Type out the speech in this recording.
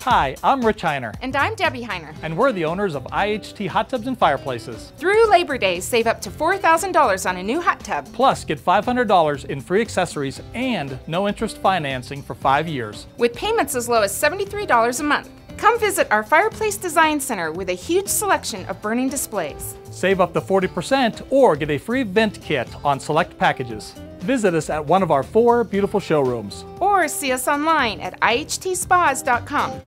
Hi, I'm Rich Heiner, And I'm Debbie Heiner. and we're the owners of IHT Hot Tubs and Fireplaces. Through Labor Day, save up to $4,000 on a new hot tub. Plus, get $500 in free accessories and no interest financing for five years. with payments as low as $73 a month. Come visit our Fireplace Design Center with a huge selection of burning displays. Save up to 40% or get a free vent kit on select packages. Visit us at one of our four beautiful showrooms. Or see us online at ihtspas.com.